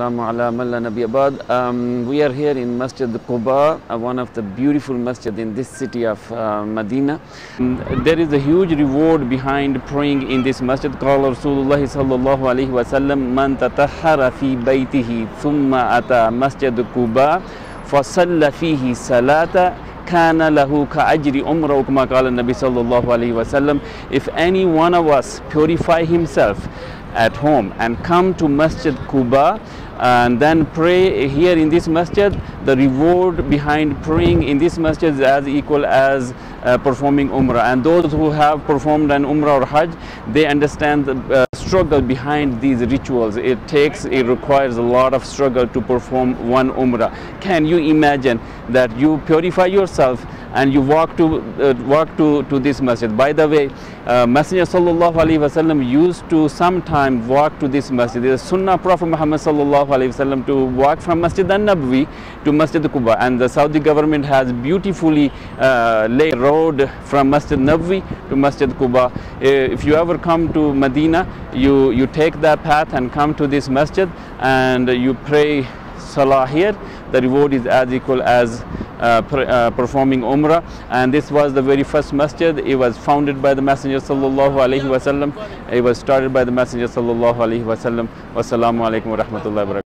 Assalamu ala malla nabi abad. Um, we are here in Masjid Quba, uh, one of the beautiful masjid in this city of uh, Medina. And there is a huge reward behind praying in this masjid. Call Rasulullah sallallahu alaihi wasallam Man tatahara fi baytihi thumma ata Masjid Quba, fasalla fihi salata kana lahu ka'ajri umra kama qala Nabi sallallahu alayhi wa sallam. If any one of us purify himself, at home and come to Masjid Quba and then pray here in this masjid, the reward behind praying in this masjid is as equal as uh, performing Umrah. And those who have performed an Umrah or Hajj, they understand the uh, struggle behind these rituals. It takes, it requires a lot of struggle to perform one Umrah. Can you imagine that you purify yourself and you walk to uh, walk to, to this masjid. By the way, uh, Messenger sallallahu alaihi wasallam used to sometime walk to this masjid. Is Sunnah Prophet Muhammad sallallahu alaihi wasallam to walk from Masjid an-Nabawi to Masjid Quba, and the Saudi government has beautifully uh, laid road from Masjid Nabawi to Masjid Quba. if you ever come to Medina, you you take that path and come to this masjid and you pray salah here. The reward is as equal as uh, uh, Uh, uh, performing umrah. And this was the very first masjid. It was founded by the messenger sallallahu alaihi wasallam it was started by the messenger sallallahu alaihi wasallam wassalamu alaikum wa rahmatullahi wa